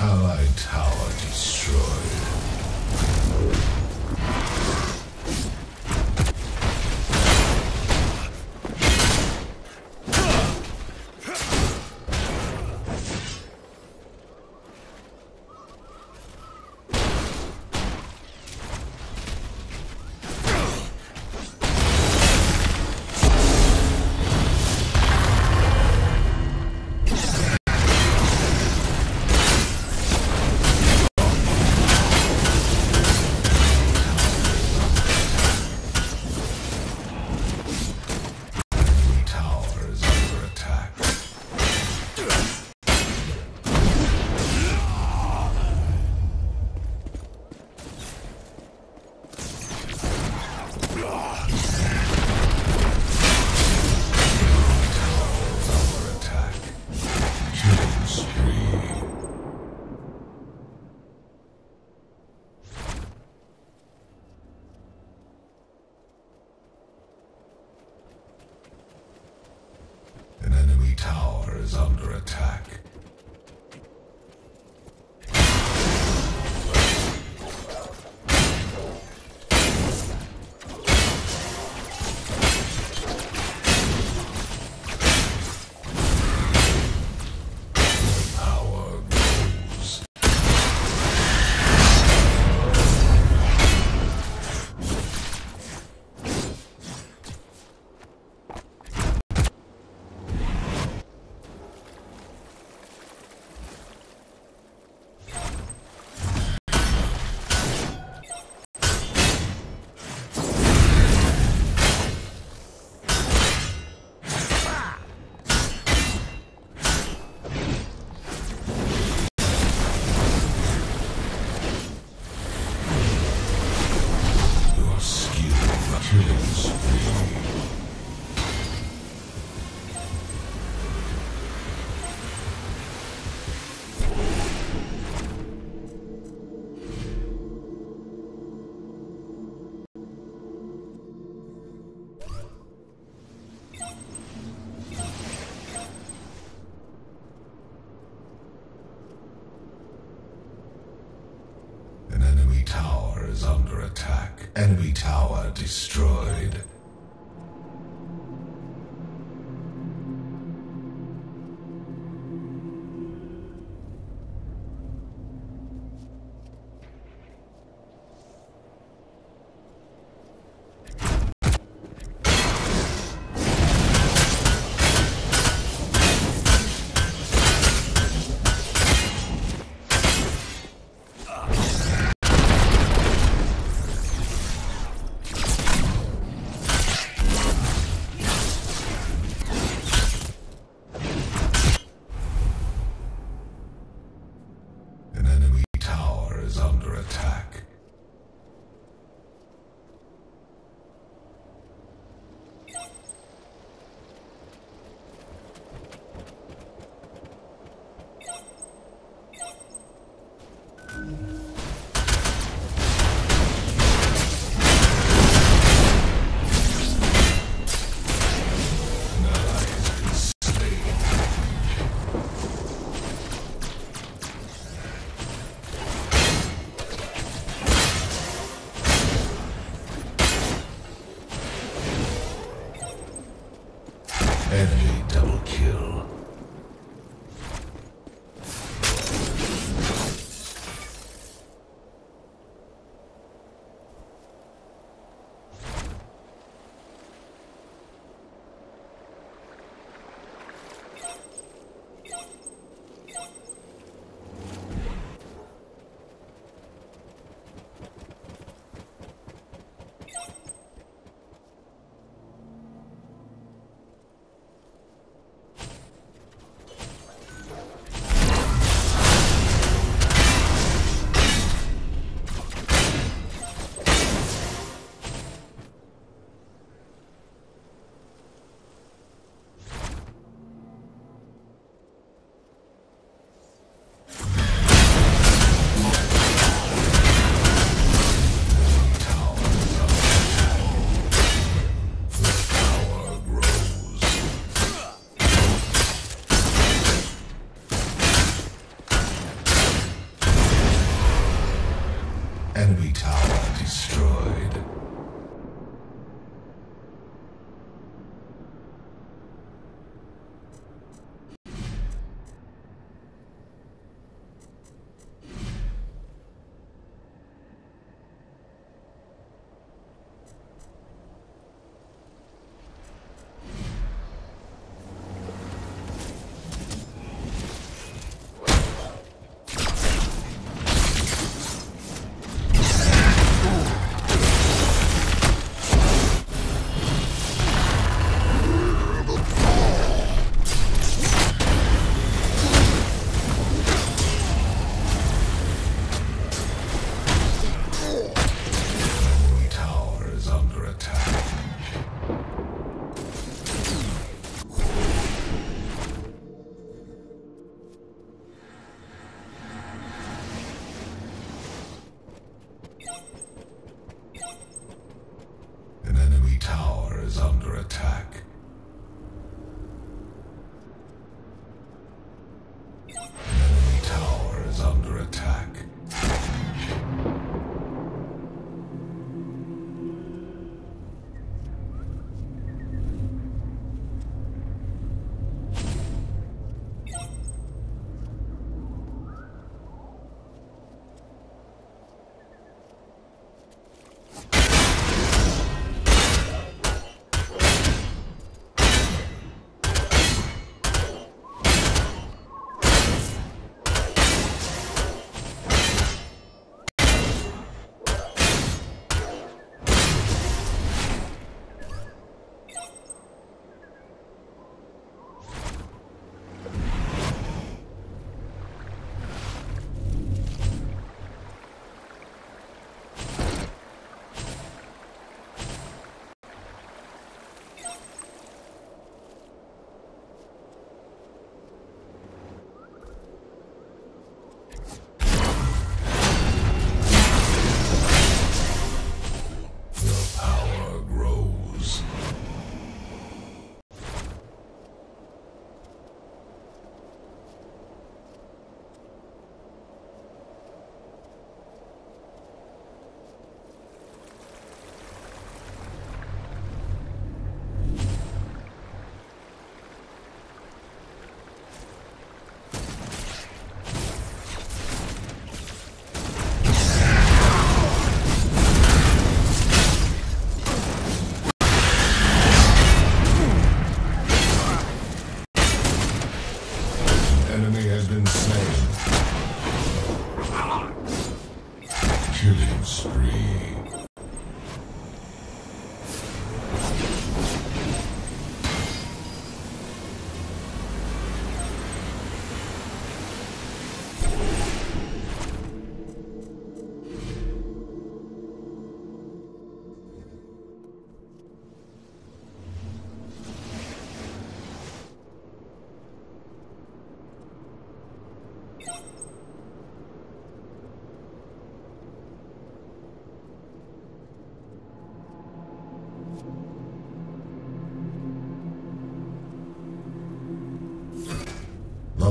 Allied tower destroyed. Is under attack. Enemy tower destroyed. Enemy tower destroyed.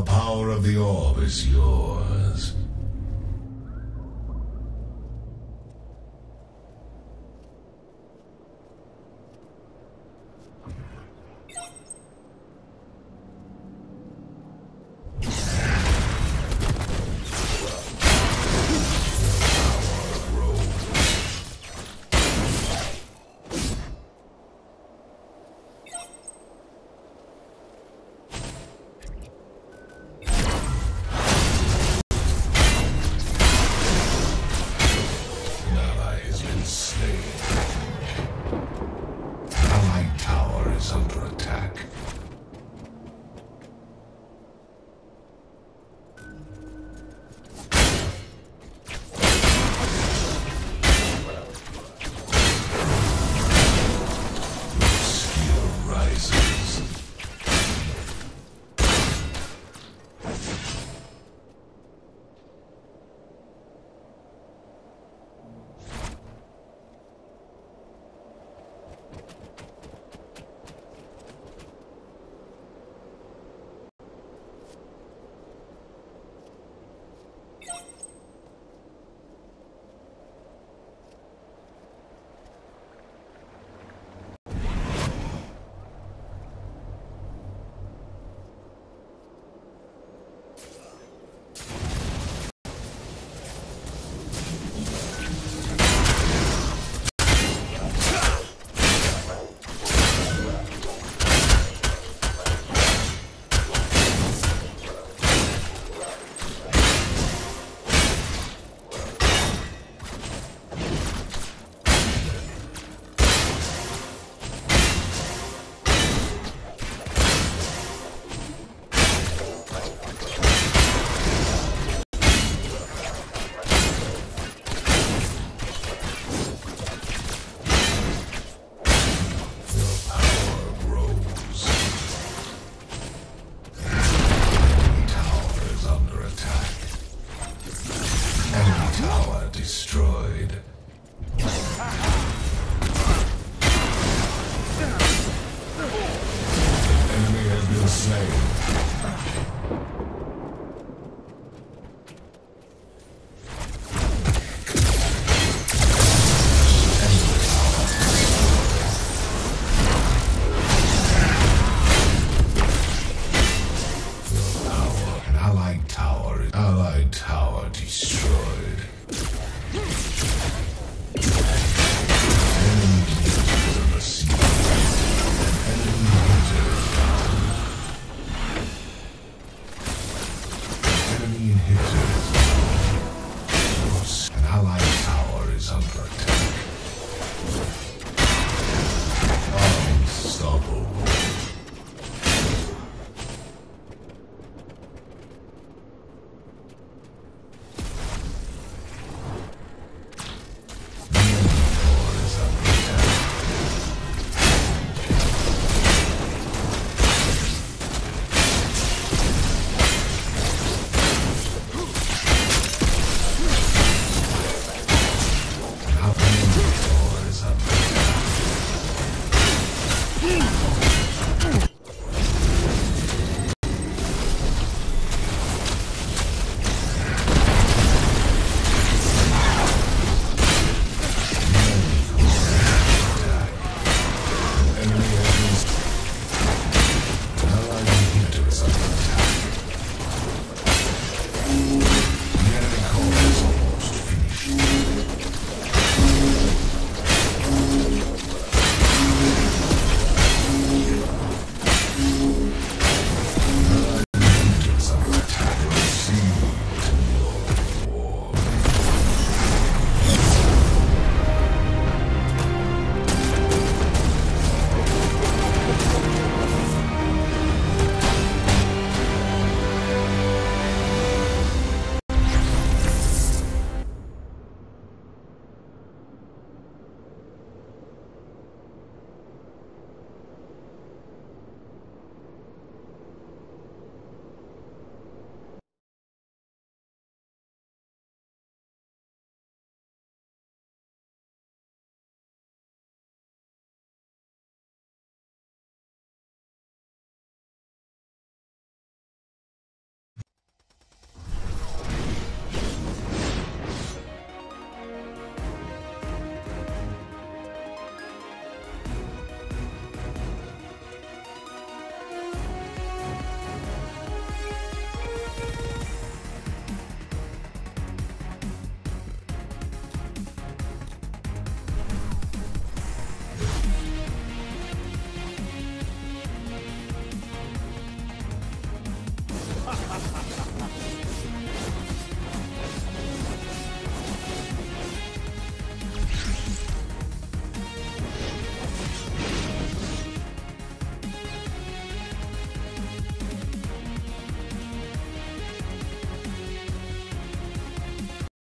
Power of the orb is yours.